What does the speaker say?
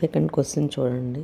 Second question చూడండి.